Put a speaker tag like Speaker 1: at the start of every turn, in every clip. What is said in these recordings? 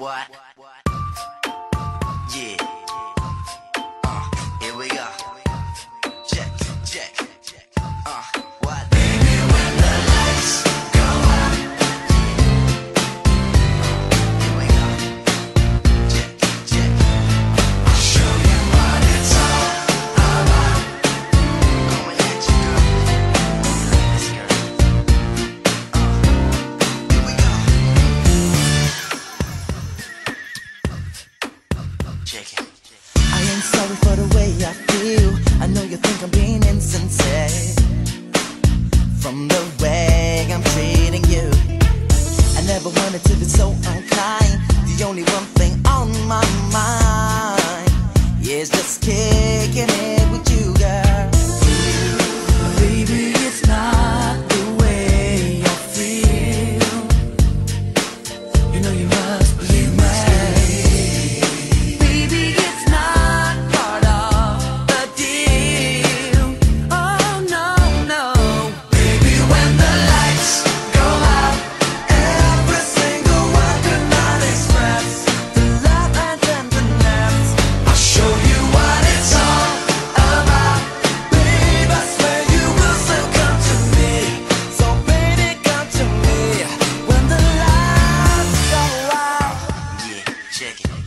Speaker 1: What? Yeah. Uh, here we go. Check, check.
Speaker 2: Sorry for the way I.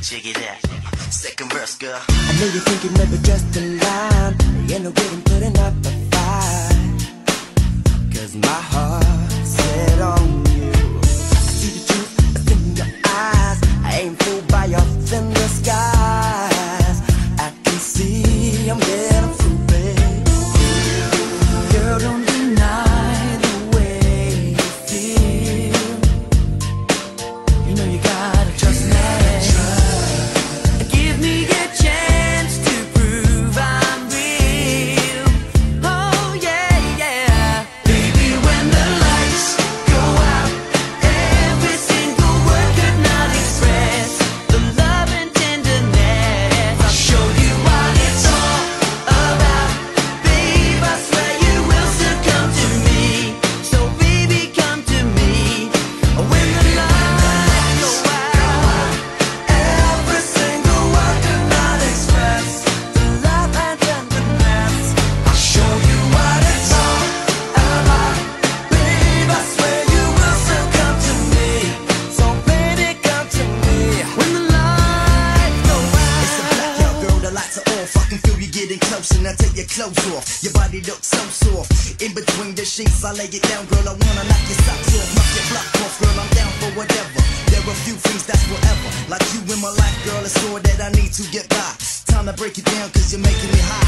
Speaker 1: check it, out. Second verse, girl.
Speaker 2: I know you're thinking maybe just a line. Ain't no good in putting up a fight. Cause my heart's set on you. I see the truth that's in your eyes. I ain't fooled by your thin disguise. I can see I'm getting
Speaker 3: clothes off. Your body looks so soft. In between the sheets, I lay it down, girl. I wanna knock your socks off, knock your block off, girl. I'm down for whatever. There are few things that's forever. Like you in my life, girl. It's all that I need to get by. Time to break it down, cause you're making me high.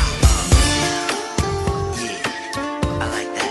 Speaker 1: Yeah, I like that.